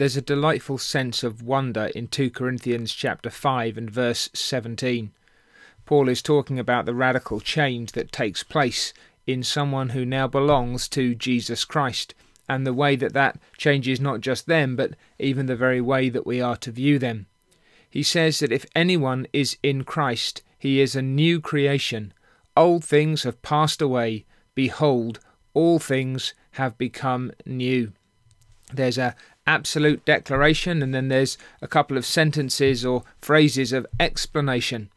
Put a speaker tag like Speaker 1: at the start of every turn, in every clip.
Speaker 1: there's a delightful sense of wonder in 2 Corinthians chapter 5 and verse 17. Paul is talking about the radical change that takes place in someone who now belongs to Jesus Christ, and the way that that changes not just them, but even the very way that we are to view them. He says that if anyone is in Christ, he is a new creation. Old things have passed away. Behold, all things have become new. There's a absolute declaration, and then there's a couple of sentences or phrases of explanation.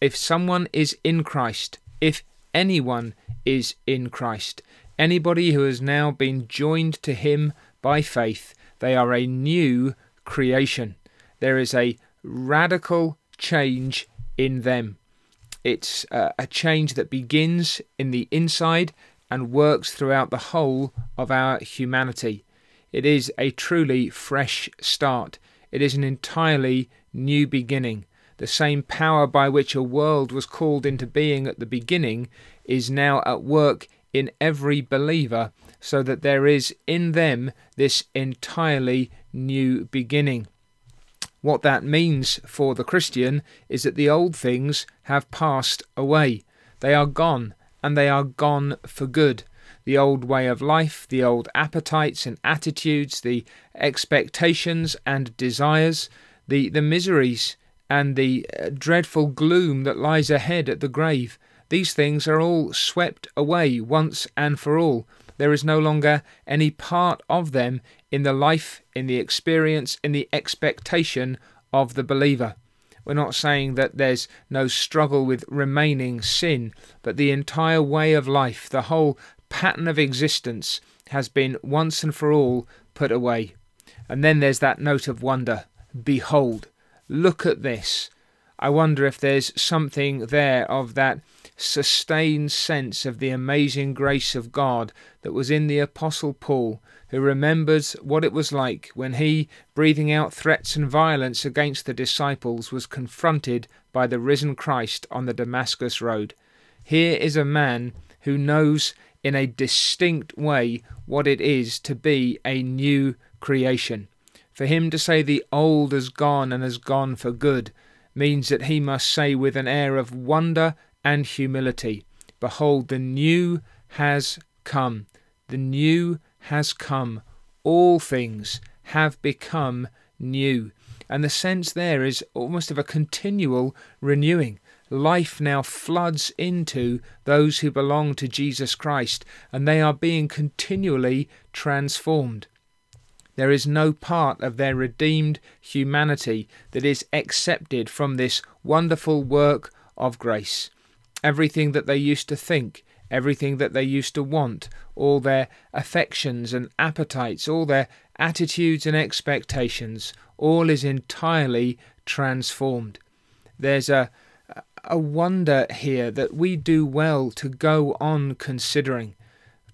Speaker 1: If someone is in Christ, if anyone is in Christ, anybody who has now been joined to Him by faith, they are a new creation. There is a radical change in them. It's uh, a change that begins in the inside and works throughout the whole of our humanity. It is a truly fresh start. It is an entirely new beginning. The same power by which a world was called into being at the beginning is now at work in every believer, so that there is in them this entirely new beginning. What that means for the Christian is that the old things have passed away. They are gone, and they are gone for good the old way of life, the old appetites and attitudes, the expectations and desires, the, the miseries and the uh, dreadful gloom that lies ahead at the grave. These things are all swept away once and for all. There is no longer any part of them in the life, in the experience, in the expectation of the believer. We're not saying that there's no struggle with remaining sin, but the entire way of life, the whole pattern of existence has been once and for all put away. And then there's that note of wonder. Behold, look at this. I wonder if there's something there of that sustained sense of the amazing grace of God that was in the Apostle Paul, who remembers what it was like when he, breathing out threats and violence against the disciples, was confronted by the risen Christ on the Damascus road. Here is a man who knows in a distinct way what it is to be a new creation. For him to say the old has gone and has gone for good means that he must say with an air of wonder and humility, Behold, the new has come. The new has come. All things have become new. And the sense there is almost of a continual renewing life now floods into those who belong to Jesus Christ, and they are being continually transformed. There is no part of their redeemed humanity that is accepted from this wonderful work of grace. Everything that they used to think, everything that they used to want, all their affections and appetites, all their attitudes and expectations, all is entirely transformed. There's a, a wonder here that we do well to go on considering.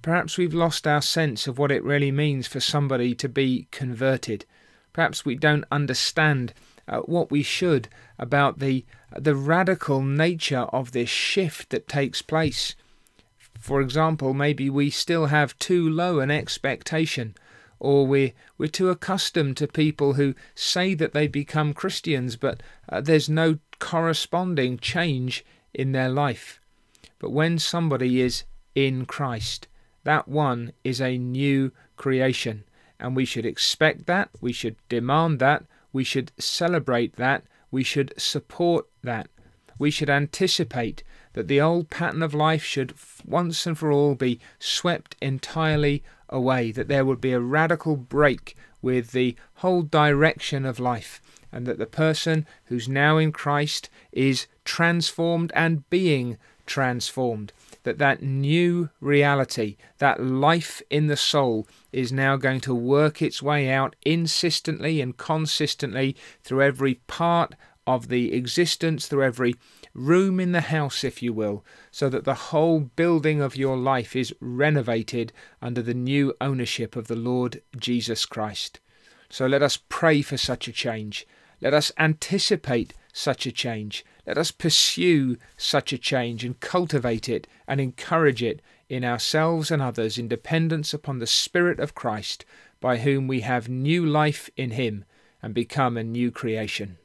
Speaker 1: Perhaps we've lost our sense of what it really means for somebody to be converted. Perhaps we don't understand uh, what we should about the the radical nature of this shift that takes place. For example, maybe we still have too low an expectation, or we're, we're too accustomed to people who say that they become Christians, but uh, there's no corresponding change in their life. But when somebody is in Christ, that one is a new creation. And we should expect that, we should demand that, we should celebrate that, we should support that. We should anticipate that the old pattern of life should once and for all be swept entirely away, that there would be a radical break with the whole direction of life, and that the person who's now in Christ is transformed and being transformed that that new reality that life in the soul is now going to work its way out insistently and consistently through every part of the existence through every room in the house if you will so that the whole building of your life is renovated under the new ownership of the Lord Jesus Christ so let us pray for such a change let us anticipate such a change. Let us pursue such a change and cultivate it and encourage it in ourselves and others in dependence upon the Spirit of Christ, by whom we have new life in Him and become a new creation.